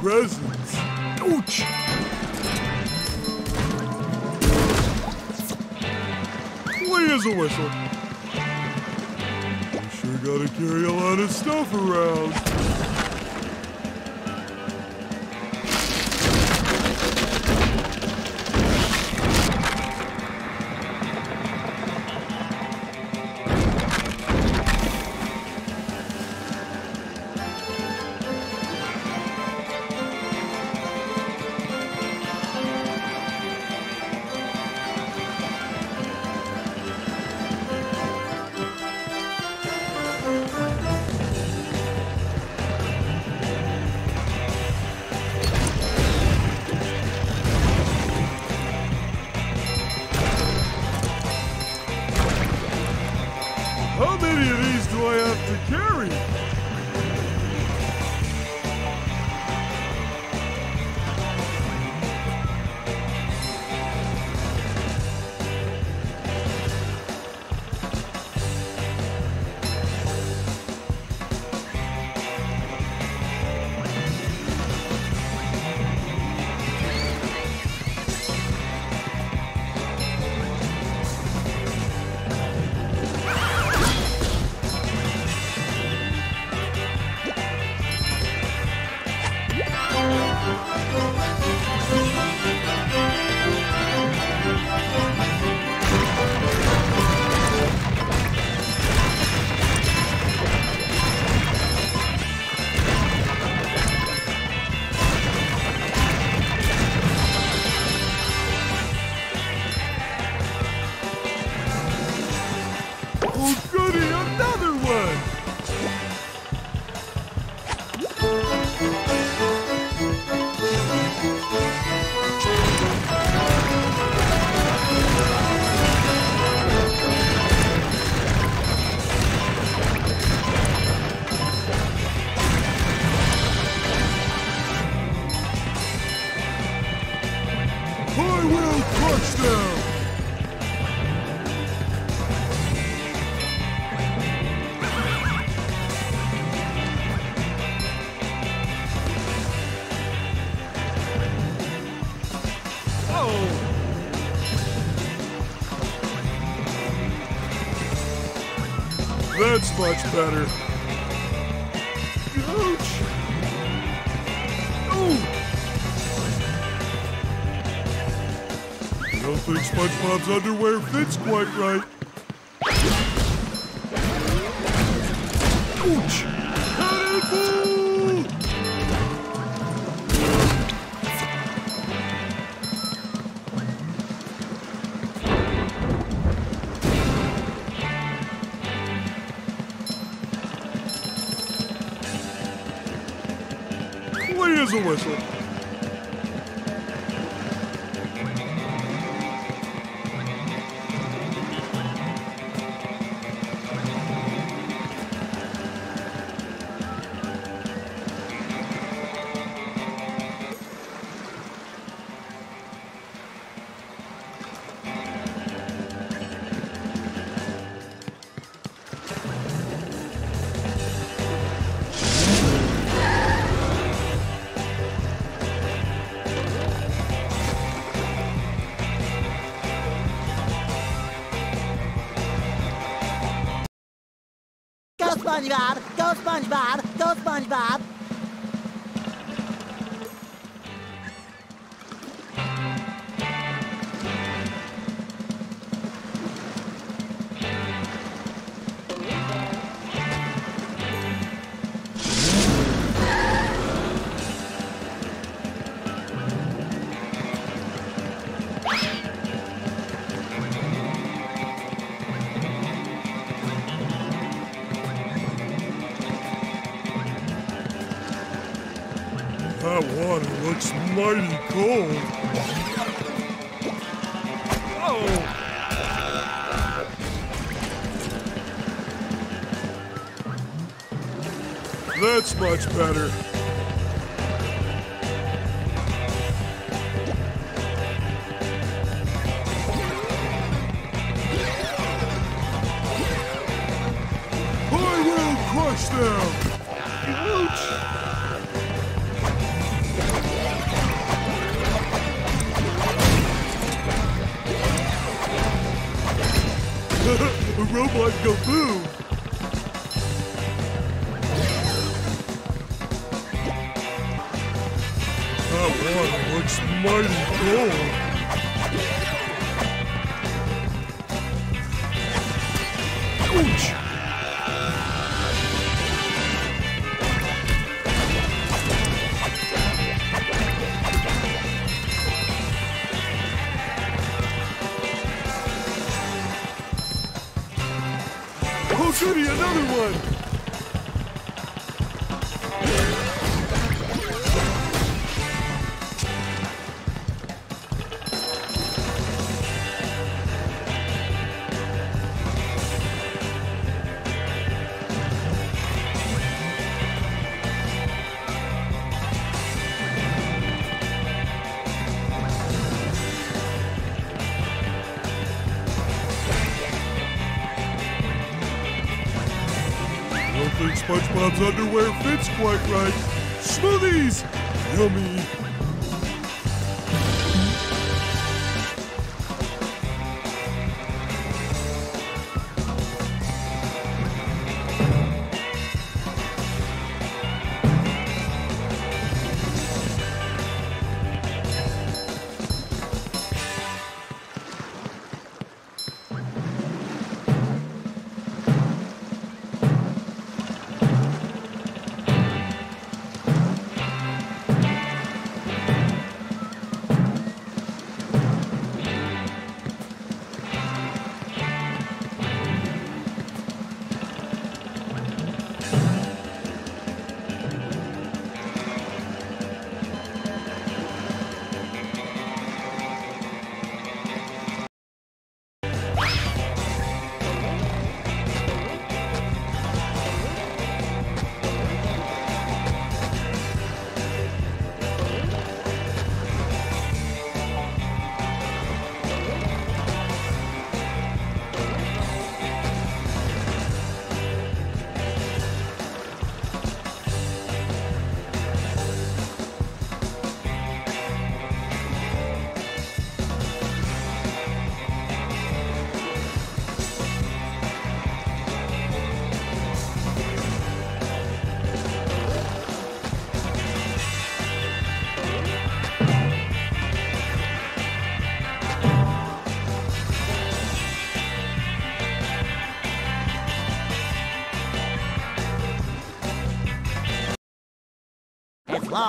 presents. Ouch! Play as a whistle. You sure gotta carry a lot of stuff around. That's much better. Ouch! Ooh! I don't think SpongeBob's underwear fits quite right. Ouch! Play SpongeBob! Go SpongeBob! Go SpongeBob! Looks mighty cold. Oh! That's much better. A robot go. That water looks mighty cold. Ouch! Oh, goody, another one! SpongeBob's underwear fits quite right. Smoothies! Yummy!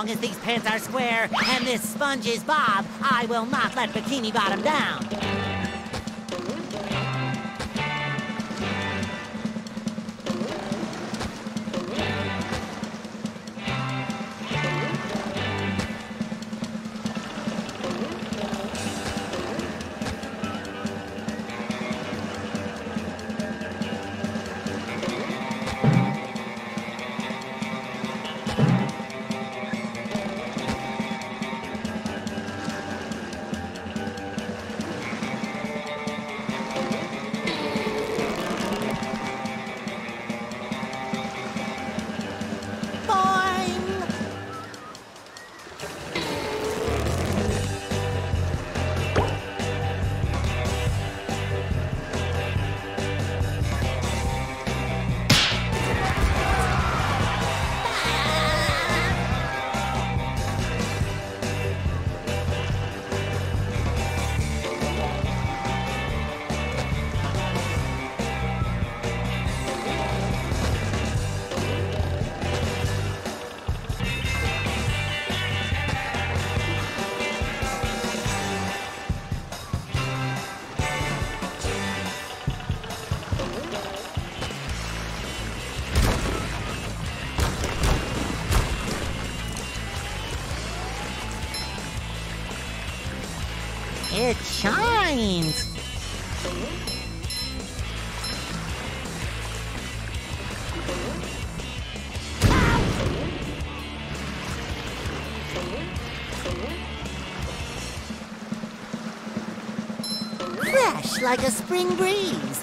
Long as these pants are square and this sponge is Bob, I will not let Bikini Bottom down. Shines! Fresh like a spring breeze.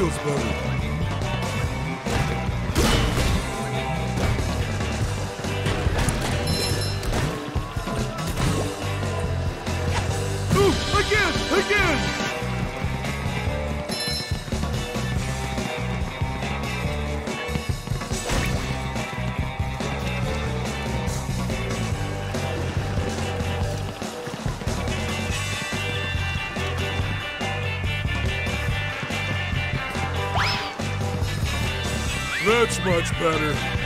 My That's much better.